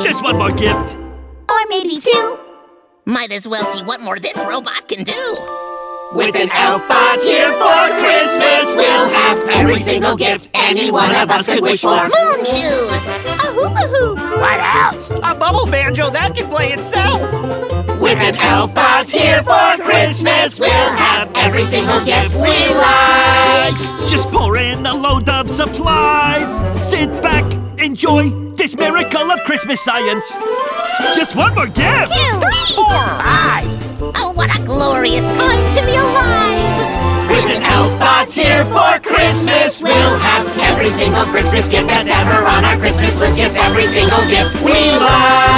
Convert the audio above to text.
Just one more gift. Or maybe two. Might as well see what more this robot can do. With an elf bot here for Christmas, we'll have every single gift any one of us could wish for. Moon shoes! A hula hoop. What else? A bubble banjo that can play itself. With an elf bot here for Christmas, we'll have every single gift we Just pour in a load of supplies. Sit back, enjoy this miracle of Christmas science. Just one more gift. Two. Three. Four, five. Oh, what a glorious Time to be alive. With an elf bot here for Christmas, we'll have every single Christmas gift that's ever on our Christmas list. Yes, every single gift we like.